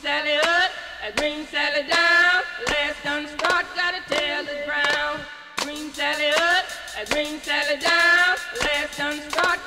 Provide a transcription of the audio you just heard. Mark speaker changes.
Speaker 1: Sally up, and Green Sally down. Last done start, gotta tell the ground. Green Sally up, and Green Sally down. Last done start,